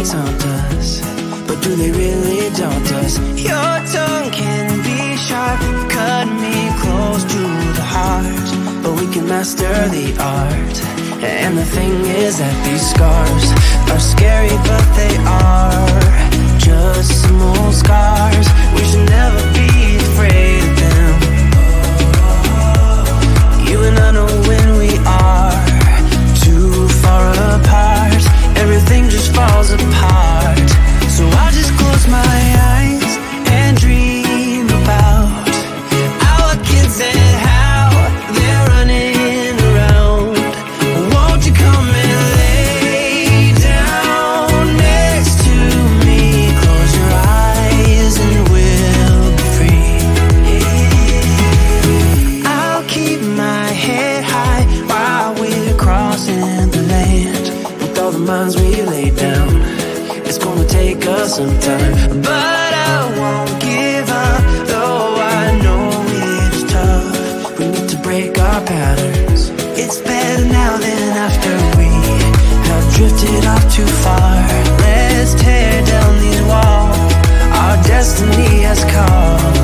mistakes haunt us But do they really daunt us? Your tongue can be sharp Cut me close to the heart But we can master the art And the thing is that these scars Are scary but they are Just small scars We should never be afraid of them You and I take us some time. But I won't give up, though I know it's tough. We need to break our patterns. It's better now than after we have drifted off too far. Let's tear down these walls. Our destiny has called.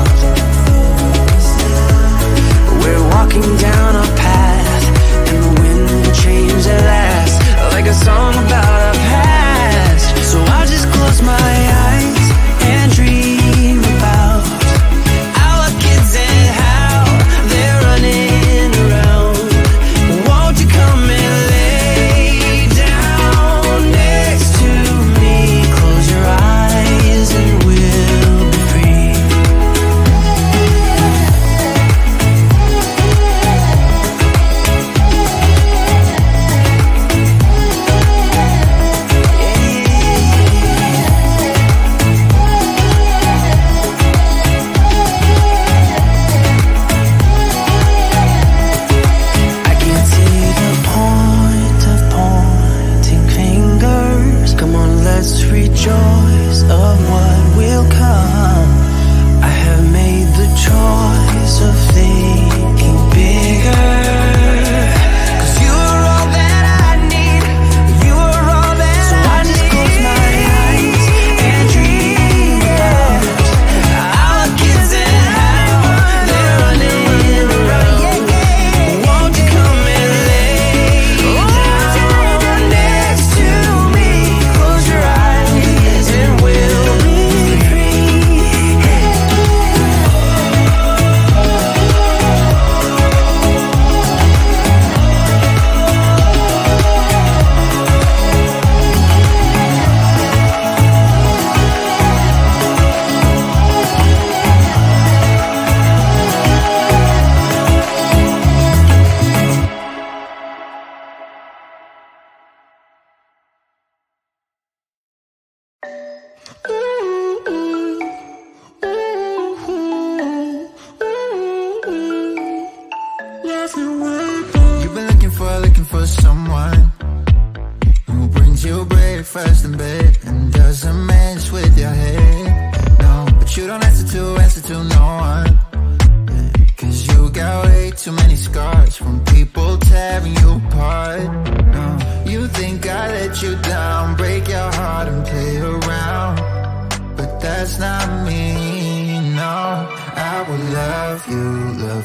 you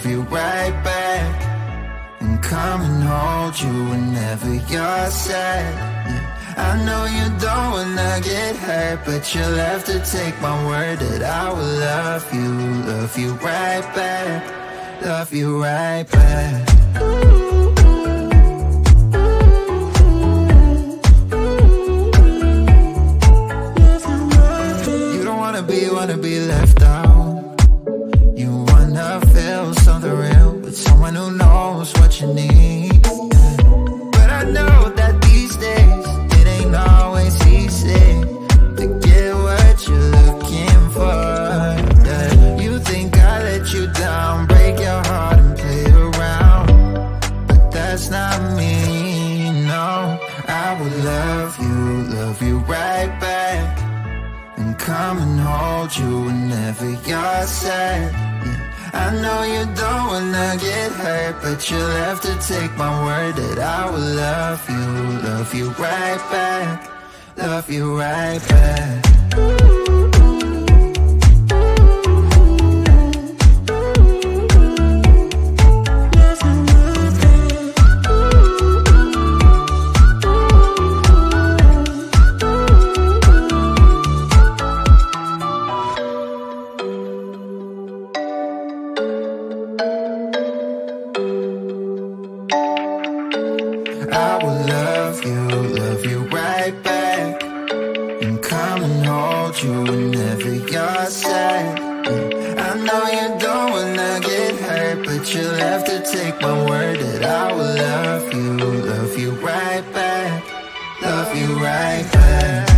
love you right back. And come and hold you whenever you're sad. I know you don't wanna get hurt, but you'll have to take my word that I will love you, love you right back, love you right back. love you right back And come and hold you whenever you're sad I know you don't wanna get hurt But you'll have to take my word that I will love you Love you right back Love you right back Ooh. whatever you're. I know you don't wanna get hurt, but you'll have to take my word that I will love you, love you right back, love you right back.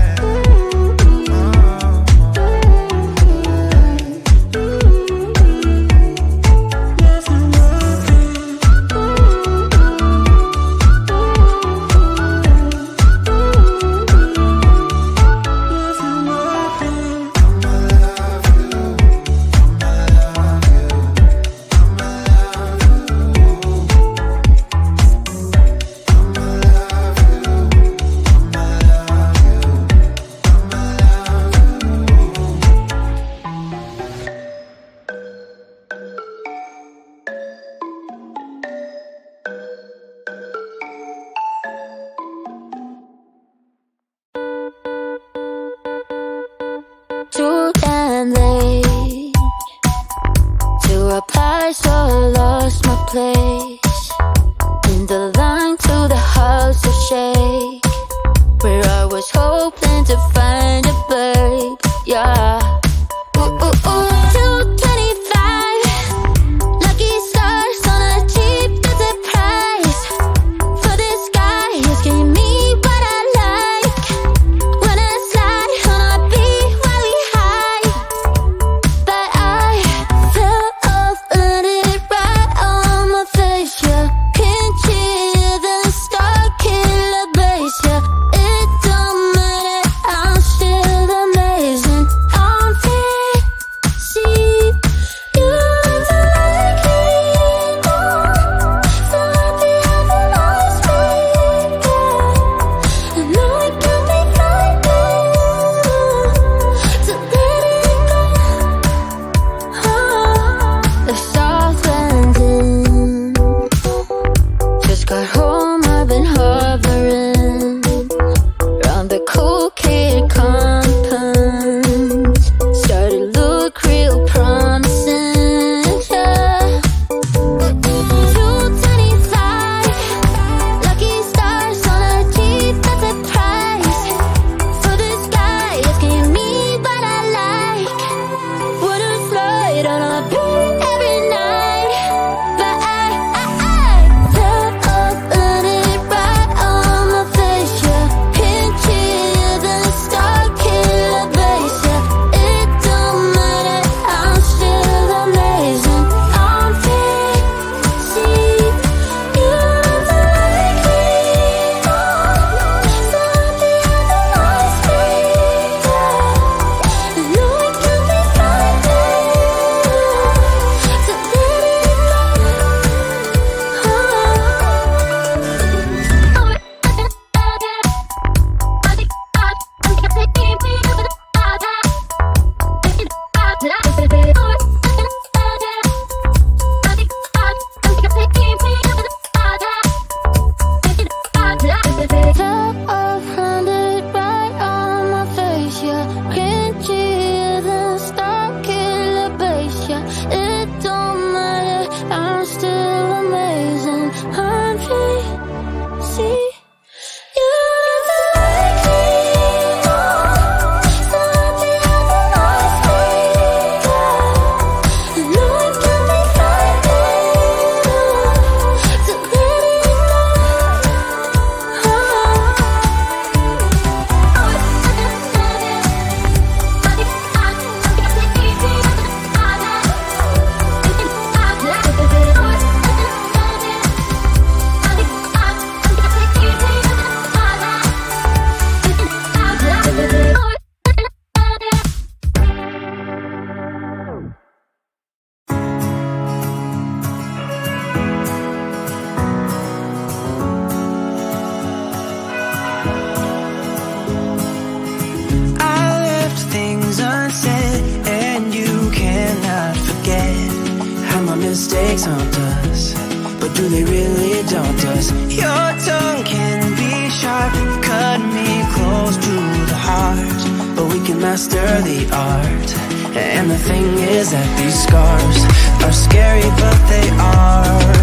apart But we can master the art. And the thing is that these scars Are scary but they are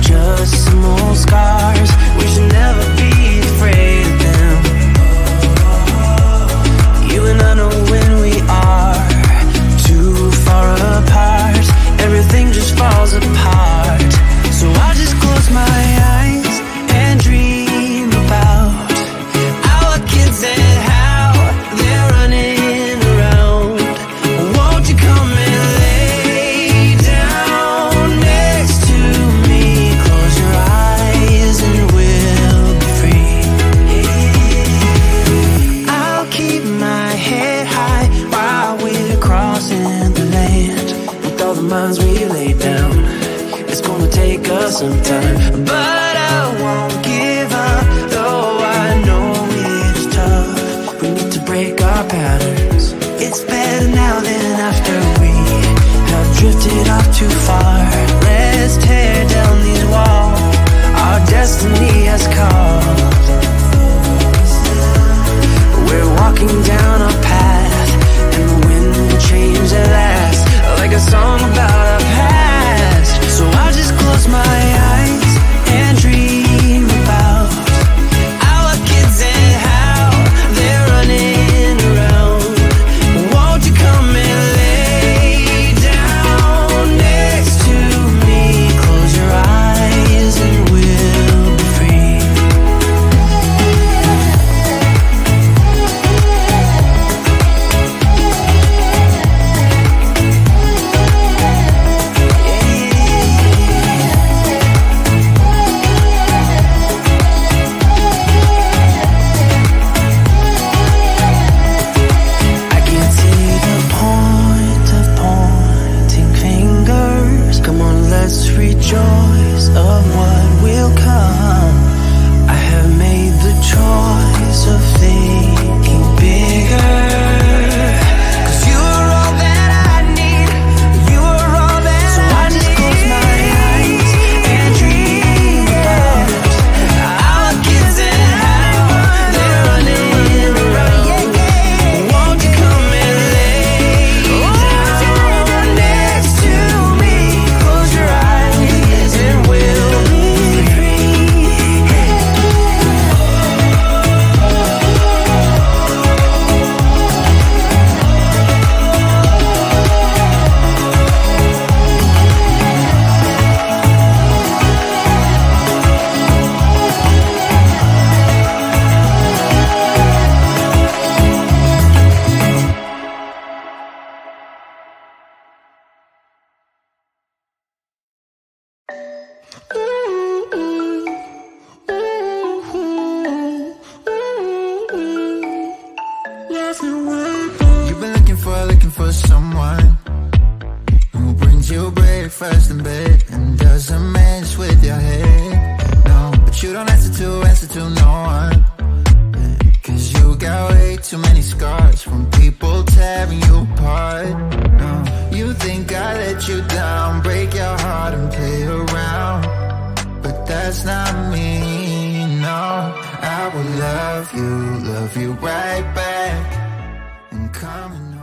Just small scars. We should never be afraid of them. You and I know when we are Too far apart. Everything just falls apart. take us some time, but I won't give up. Though I know it's tough, we need to break our patterns. It's better now than after we have drifted off too far. Let's tear down these walls. Our destiny has called. We're walking down a path, and the wind will change at last, like a song about. I will love you, love you right back. And come and